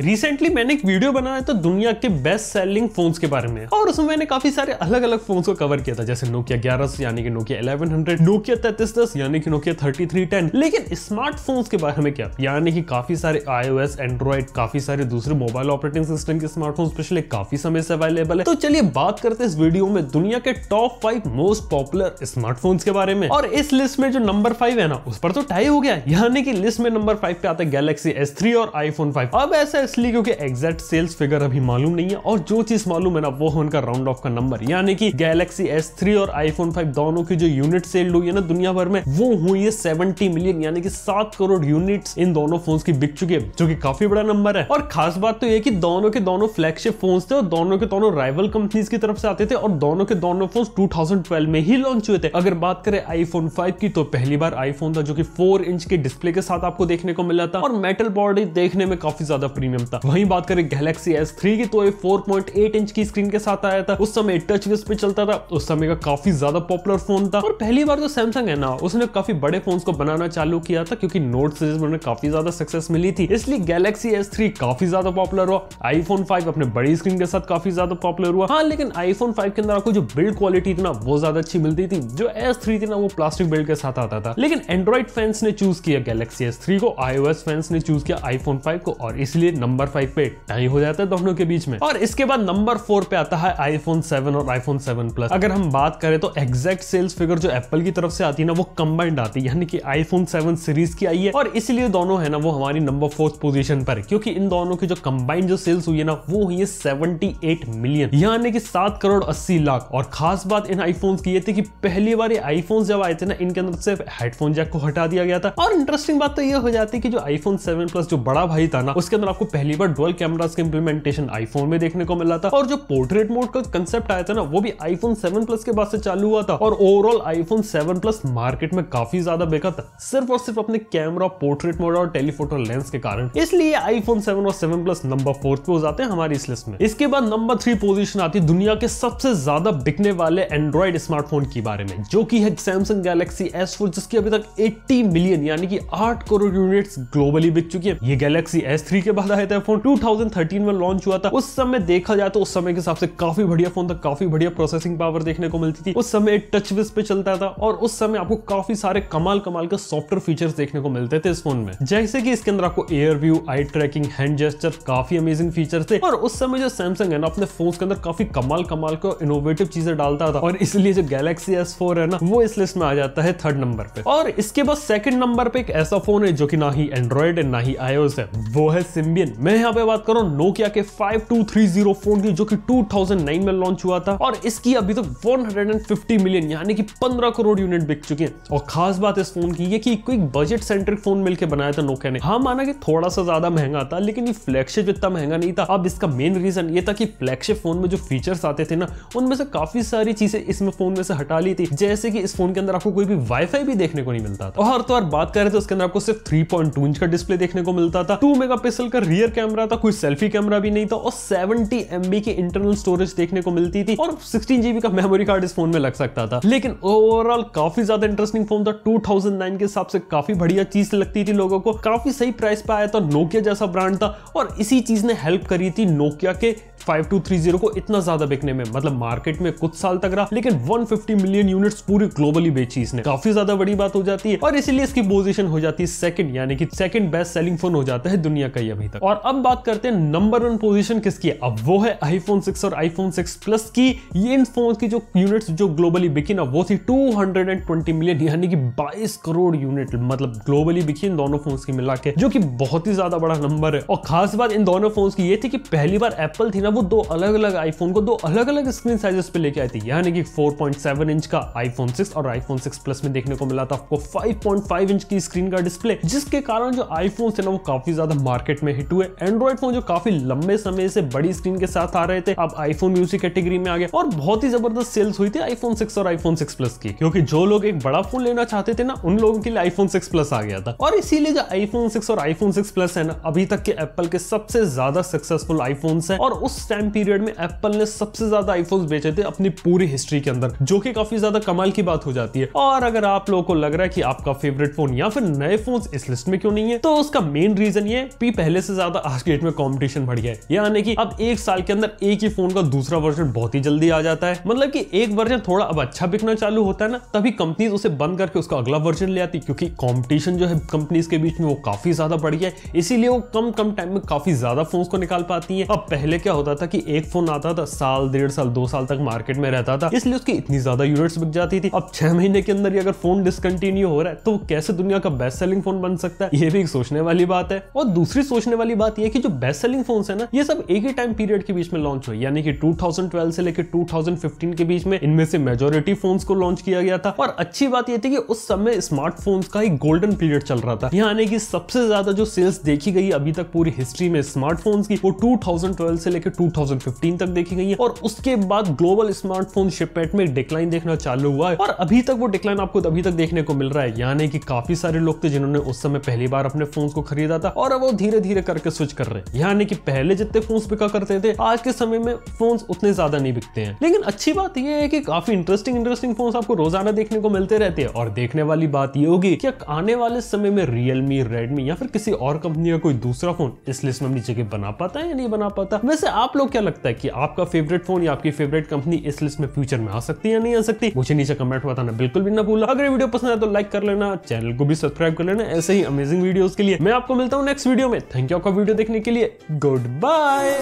Recently मैंने एक video बनाया था दुनिया के बेस्ट सेलिंग फोन्स के बारे में। और उसमें मैंने काफ़ी सारे अलग अलग फोन्स को कवर किया था, जैसे नोकिया ग्यारह यानी कि नोकिया 1100 नोकिया तैतीस दस यानी कि नोकिया 3310 लेकिन स्मार्टफोन्स के बारे में क्या? यानी कि काफ़ी सारे आईओएस एंड्रॉइड काफ़ी सारे दूसरे मोबाइल ऑपरेटिंग सिस्टम के स्मार्टफ़ोन पिछले काफ़ी समय से अवेलेबल है। तो चलिए बात करते इस वीडियो में दुनिया के top five most popular smartphones के बारे में। और इस लिस्ट में जो नंबर फाइव है ना, उस पर तो टाई हो गया यानी कि लिस्ट में नंबर फाइव पे आता है गैलेक्सी एस और आईफोन फाइव अब ऐसा इसलिए क्योंकि एग्जैक्ट सेल्स फिगर अभी मालूम नहीं है और जो चीज़ मालूम है ना, वो उनका राउंड ऑफ़ का नंबर यानी कि गैलेक्सी S3 और आईफोन 5 दोनों की जो यूनिट सेल हुई है ना दुनिया भर में, वो हुई है 70 मिलियन यानी कि 7 करोड़ यूनिट्स इन दोनों फोन्स की बिक चुकी है, जो कि काफ़ी बड़ा नंबर है। और खास बात तो ये कि दोनों के दोनों फ्लैगशिप फ़ोन थे और दोनों के दोनों राइवल कंपनीज़ की तरफ़ से आते थे और दोनों के दोनों फ़ोन 2012 में ही लॉन्च हुए थे। अगर बात करें आईफोन 5 की तो पहली बार आईफोन था जो कि 4 इंच के डिस्प्ले के साथ आपको देखने को मिला था और मेटल बॉडी देखने में काफ़ी ज़्यादा प्रीमियम था। वहीं बात करें गैलेक्सी S3 की तो ये 4.8 इंच की स्क्रीन के साथ आया था। उस समय टच विस पे चलता था। उस समय का काफ़ी ज़्यादा पॉपुलर फ़ोन था। और पहली बार जो सैमसंग है ना, उसने काफ़ी बड़े फ़ोन को बनाना चालू किया था, क्योंकि नोट सीरीज़ में काफ़ी ज़्यादा सक्सेस मिली थी। इसलिए गैलेक्सी S3 काफ़ी ज़्यादा पॉपुलर हुआ। आईफोन 5 अपने बड़ी स्क्रीन के साथ काफ़ी ज़्यादा पॉपुलर हुआ। हाँ लेकिन आईफोन 5 के अंदर आपको जो बिल्ड क्वालिटी थी ना, वो ज़्यादा अच्छी मिलती थी। जो S3 थी ना, वो प्लास्टिक बिल्ड के साथ आता था। लेकिन एंड्रॉइड फैंस ने चूज़ किया गैलेक्सी S3 को, iOS फैंस ने चूज़ किया आईफोन 5 को। और इसलिए नंबर 5 पे टाई हो जाता है दोनों के बीच में। और इसके बाद नंबर फोर पे आता है आईफोन 7 और आईफोन 7 प्लस अगर हम बात करें तो एग्जैक्ट सेल्स फिगर जो एप्पल की तरफ़ से आती है ना, वो कंबाइंड आती है। यानी कि आईफोन 7 सीरीज़ की आई है। और इसलिए दोनों है ना, वो हमारी नंबर फोर्थ पोजीशन पर क्योंकि इन दोनों की जो कंबाइंड जो सेल्स हुई है ना, वो हुई है 78 मिलियन यानी कि 7 करोड़ 80 लाख। और खास बात इन आईफोन्स की ये थी कि पहली बार आईफोन जब आए थे ना, इनके अंदर से हेडफोन जैक को हटा दिया गया था। और इंटरेस्टिंग बात तो ये हो जाती है कि जो आईफोन सेवन प्लस जो बड़ा भाई था ना, उसके अंदर आपको पहली बार डुअल कैमरास के इंप्लीमेंटेशन आईफोन में देखने को मिला था और जो पोर्ट्रेट मोड का कंसेप्ट आया था ना, वो भी आईफोन 7 प्लस के बाद से चालू हुआ था और ओवरऑल आईफोन 7 प्लस मार्केट में काफ़ी ज़्यादा बेका था, सिर्फ़ और सिर्फ़ अपने कैमरा पोर्ट्रेट मोड और टेलीफोटो लेंस के कारण। इसलिए आईफोन सेवन और सेवन प्लस नंबर फोर्थ पे हो जाते हैं हमारी इस लिस्ट में। इसके बाद नंबर थ्री पोजिशन आती है दुनिया के सबसे ज़्यादा बिकने वाले एंड्रॉइड स्मार्टफ़ोन के बारे में, जो की है सैमसंग गैलेक्सी S4 जिसकी अभी तक 80 मिलियन यानी कि आठ करोड़ यूनिट्स ग्लोबली बिक चुकी है। ये गैलेक्सी S3 के बाद आया था फ़ोन 2013 में लॉन्च हुआ था। उस समय देखा जाए तो उस समय के हिसाब से काफ़ी बढ़िया फ़ोन था, काफ़ी बढ़िया प्रोसेसिंग पावर देखने को मिलती थी। उस समय टच विस पे चलता था और उस समय आपको काफ़ी सारे कमाल कमाल के सॉफ्टवेयर फीचर्स देखने को मिलते थे इस फ़ोन में। जैसे कि इसके अंदर आपको Air View eye tracking hand gesture काफ़ी अमेजिंग फीचर थे। और उस समय जो सैमसंग है ना, अपने फ़ोन के अंदर काफ़ी कमाल कमाल को इनोवेटिव चीज़ें डालता था। और इसलिए जो गैलेक्सी एस है ना, वो इस लिस्ट में आ जाता है थर्ड नंबर पे। और इसके बाद सेकंड नंबर पे एक ऐसा फ़ोन है जो कि ना ही एंड्रॉइड है, ना ही आईओएस है। वो है सिम्बियन मैं यहाँ पे बात करूँ नोकिया के 5230 फ़ोन की, जो कि 2009 में लॉन्च हुआ था, और इसकी अभी तक 150 मिलियन यानी कि 15 करोड़ यूनिट बिक चुके हैं। और खास बात इस फ़ोन की ये कि कोई बजट सेंट्रिक फ़ोन मिलकर बनाया था नोकिया ने। हाँ माना कि थोड़ा सा ज़्यादा महँगा था, लेकिन ये फ्लैगशिप इतना महँगा नहीं था। अब इसका मेन रीजन ये था कि फ्लैगशिप फ़ोन में जो फीचर्स आते थे ना, उनमें से काफ़ी सारी चीज़ें इसमें फ़ोन में से हटा ली थी। जैसे कि इस फ़ोन के अंदर आपको कोई भी वाईफाई भी देखने को नहीं मिलता था। और तो और बात करें तो उसके अंदर आपको सिर्फ़ 3.2 इंच का डिस्प्ले देखने को मिलता था। 2 मेगापिक्सल का रियर कैमरा था, कोई सेल्फी कैमरा भी नहीं था और 70 एमबी की इंटरनल स्टोरेज देखने को मिलती थी और 16 जीबी का मेमोरी कार्ड इस फ़ोन में लग सकता था। लेकिन ओवरऑल काफ़ी ज़्यादा इंटरेस्टिंग फ़ोन था 2009 के हिसाब से काफ़ी बढ़िया चीज़ लगती थी लोगों को, काफ़ी सही प्राइस पे आया था नोकिया जैसा ब्रांड था और इसी चीज़ ने हेल्प करी थी नोकिया के 5230 को इतना ज़्यादा बिकने में मतलब मार्केट में कुछ साल तक रहा, लेकिन 150 मिलियन यूनिट्स पूरी ग्लोबली बेची इसने। काफ़ी ज़्यादा बड़ी बात हो जाती है, और इसीलिए इसकी पोजीशन हो जाती है सेकंड यानी कि सेकंड बेस्ट सेलिंग फ़ोन हो जाता है दुनिया का ही अभी तक। और अब बात करते हैं नंबर वन पोजीशन किसकी है? अब वो है आईफोन 6 और आईफोन 6 प्लस की। ये इन फ़ोन की जो यूनिट्स जो ग्लोबली बिकी ना, वो थी 220 मिलियन यानी कि 22 करोड़ यूनिट मतलब ग्लोबली बिकी इन दोनों फ़ोन की मिला के, जो कि बहुत ही ज़्यादा बड़ा नंबर है। और खास बात इन दोनों फ़ोन की ये थी कि पहली बार एप्पल थी ना वो दो अलग अलग आईफोन को दो अलग अलग स्क्रीन साइजेस पे लेके आई थी। यानी कि 4.7 इंच का आईफोन 6 और आईफोन 6 प्लस में देखने को मिला था आपको 5.5 इंच की स्क्रीन का डिस्प्ले जिसके कारण जो आईफोन थे ना वो काफ़ी ज़्यादा मार्केट में हिट हुए। एंड्रॉइड फ़ोन जो काफ़ी लंबे समय से बड़ी स्क्रीन के साथ आ रहे थे, अब आईफोन म्यूज़िक कैटेगरी में आ गए और बहुत ही ज़बरदस्त सेल्स हुई थी आईफोन सिक्स और आईफोन सिक्स प्लस की, क्योंकि जो लोग एक बड़ा फ़ोन लेना चाहते थे ना, उन लोगों के लिए आईफोन सिक्स प्लस आ गया था। और इसीलिए जो आईफोन सिक्स और आईफोन सिक्स प्लस है ना, अभी तक के एप्पल के सबसे ज़्यादा सक्सेसफुल आईफोन है और उस टाइम पीरियड में एप्पल ने सबसे ज़्यादा आईफोन बेचे थे अपनी पूरी हिस्ट्री के अंदर, जो कि काफ़ी ज़्यादा कमाल की बात हो जाती है। और अगर आप लोगों को लग रहा है कि आपका फेवरेट फ़ोन या फिर नए फ़ोन इस लिस्ट में क्यों नहीं है तो उसका मेन रीजन ये पी पहले से ज़्यादा आज डेट में कॉम्पिटिशन बढ़ गया है। यानी कि अब एक साल के अंदर एक ही फ़ोन का दूसरा वर्जन बहुत ही जल्दी आ जाता है। मतलब कि एक वर्जन थोड़ा अब अच्छा बिकना चालू होता है ना, तभी कंपनी उसे बंद करके उसका अगला वर्जन ले आती क्योंकि कॉम्पिटिशन जो है कंपनीज़ के बीच में वो काफ़ी ज़्यादा बढ़ गया है। इसीलिए वो कम कम टाइम में काफ़ी ज़्यादा फ़ोन को निकाल पाती है। अब पहले क्या होता था कि एक फ़ोन आता था, साल, डेढ़ साल, दो साल तक मार्केट में रहता था, इसलिए उसकी इतनी ज़्यादा यूनिट्स बिक जाती थी। अब छह महीने के अंदर अगर फ़ोन डिसकंटिन्यू हो रहा है तो कैसे दुनिया का बेस्ट सेलिंग फ़ोन बन सकता है? ये भी एक सोचने वाली बात है। और दूसरी सोचने वाली बात यह कि जो बेस्ट सेलिंग फ़ोन है ना, ये सब एक ही टाइम पीरियड के बीच में लॉन्च हुए यानी कि 2012 से लेकर 2015 के बीच में इनमें से मेजोरिटी फोन्स को लॉन्च किया गया था। और अच्छी बात यह थी कि उस समय स्मार्टफोन्स का एक गोल्डन पीरियड चल रहा था। यानी कि सबसे ज़्यादा जो सेल्स देखी गई अभी तक पूरी हिस्ट्री में स्मार्टफोन्स की, वो 2012 से लेकर 2015 तक देखी गई है और उसके बाद ग्लोबल स्मार्टफ़ोन शिपमेंट में डिक्लाइन देखना चालू हुआ है। और अभी तक वो डिक्लाइन आपको अभी तक देखने को मिल रहा है, यानी कि काफ़ी सारे लोग थे जिन्होंने उस समय पहली बार अपने फ़ोन को खरीदा था और वो धीरे धीरे करके स्विच कर रहे हैं। यानी कि पहले जितने फ़ोन बिका करते थे, आज के समय में फ़ोन उतने ज़्यादा नहीं बिकते हैं। लेकिन अच्छी बात यह है कि काफ़ी इंटरेस्टिंग इंटरेस्टिंग फ़ोन आपको रोज़ाना देखने को मिलते रहते हैं। और देखने वाली बात यह होगी कि आने वाले समय में रियलमी रेडमी या फिर किसी और कंपनी का कोई दूसरा फ़ोन इस लिस्ट में अपनी जगह बना पाता है या नहीं बना पाता। वैसे आप लोग क्या लगता है कि आपका फेवरेट फ़ोन या आपकी फेवरेट कंपनी इस लिस्ट में फ्यूचर में आ सकती है या नहीं आ सकती? मुझे नीचे कमेंट बताना बिल्कुल भी ना भूला। अगर वीडियो पसंद आया तो लाइक कर लेना चैनल को भी सब्सक्राइब कर लेना, ऐसे ही अमेजिंग वीडियो के लिए। मैं आपको मिलता हूँ नेक्स्ट वीडियो में। थैंक यू आपका वीडियो देखने के लिए। Good bye